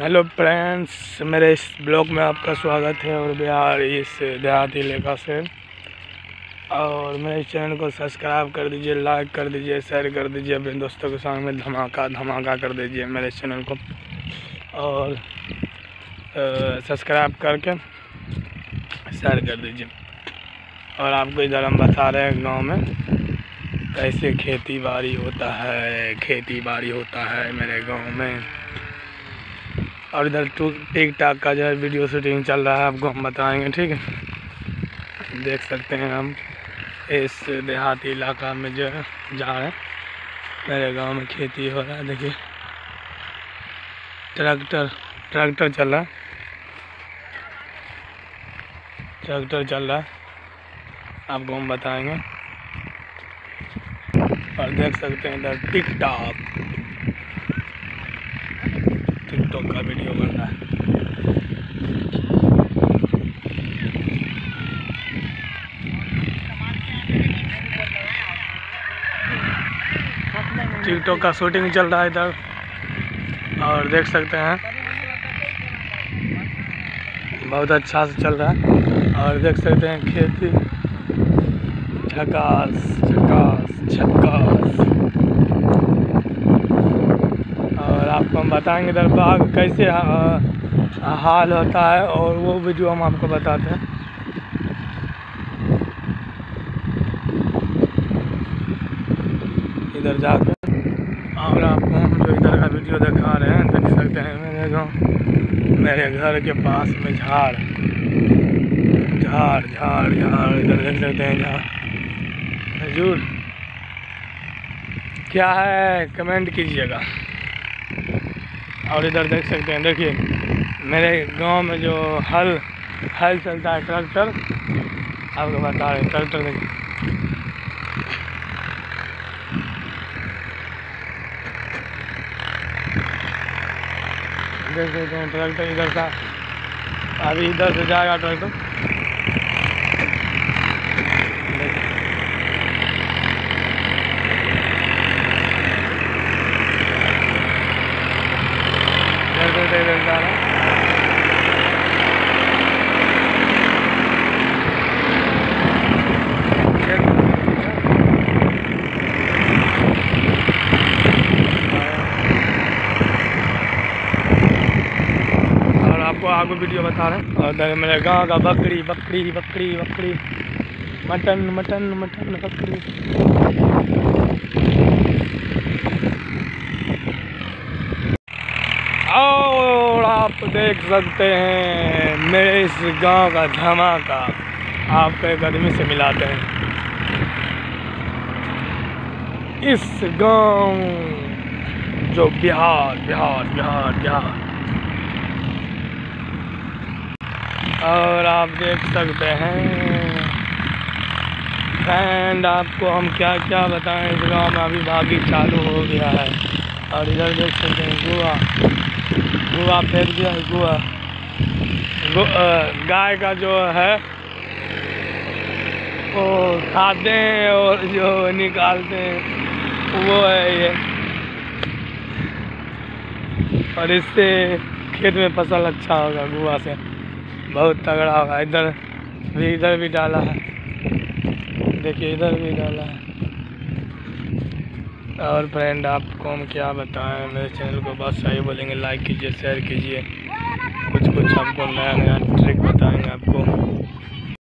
Hello friends मेरे इस blog में आपका स्वागत है और बिहार इस देहाती इलाका से। और मेरे चैनल को सब्सक्राइब कर दीजिए लाइक कर दीजिए शेयर कर दीजिए, अपने दोस्तों के साथ में धमाका धमाका कर दीजिए मेरे चैनल को। और सब्सक्राइब करके शेयर कर दीजिए। और आपको इधर हम बता रहे हैं गाँव में, कैसे खेती बाड़ी होता है, खेती बाड़ी होता है मेरे गाँव में। और इधर टिक टाक का जो है वीडियो शूटिंग चल रहा है, आपको हम बताएँगे, ठीक है? देख सकते हैं हम, इस देहाती इलाका में जो है, जा रहे हैं। मेरे गाँव में खेती हो रहा है, देखिए। ट्रैक्टर ट्रैक्टर चल रहा है। ट्रैक्टर चल रहा है। आपको हम बताएँगे। और देख सकते हैं इधर टिक टॉक टिकटॉक का वीडियो बन रहा है। टिकटॉक का शूटिंग चल रहा है इधर। और देख सकते हैं। बहुत अच्छा से चल रहा है। और देख सकते हैं खेती। झकास झकास झकास। आपको हम बताएँगे इधर बाग कैसे हाल होता है और वो वीडियो हम आपको बताते हैं। इधर जाकर और आपको हम जो इधर का वीडियो दिखा रहे हैं, देख सकते हैं मेरे गाँव मेरे घर के पास में झाड़ झाड़ झाड़ झाड़, इधर देख सकते हैं झाड़। हजूर, क्या है? कमेंट कीजिएगा। और इधर देख सकते हैं, देखिए, मेरे गाँव में जो हल हल चलता है ट्रैक्टर, आपको बता रहे ट्रैक्टर देखिए देख सकते हैं, ट्रैक्टर इधर का, अभी इधर से जाएगा ट्रैक्टर। जा रहा है। आपको आगे वीडियो बता रहे हैं, और मेरे गाँव का बकरी बकरी बकरी बकरी। मटन मटन मटन, बकरी और आप देख सकते हैं मेरे इस गाँव का धमाका आपको एक आदमी से मिलाते हैं। इस गाँव जो बिहार बिहार बिहार बिहार। और आप देख सकते हैं फ्रेंड आपको हम क्या क्या बताएँ, इस गाँव में अभी बागी चालू हो गया है। और इधर देख सकते हैं गुआ गुआ फेंक दिया गुआ गु, गाय का जो है वो खाते हैं और जो निकालते हैं वो है ये। और इससे खेत में फ़सल अच्छा होगा गुआ से। बहुत तगड़ा होगा इधर भी इधर भी डाला है। देखिए इधर भी डाला है। और फ्रेंड आपको हम क्या बताएँ? मेरे चैनल को बस सही बोलेंगे लाइक कीजिए शेयर कीजिए। कुछ कुछ आपको नया नया ट्रिक बताएँगे आपको।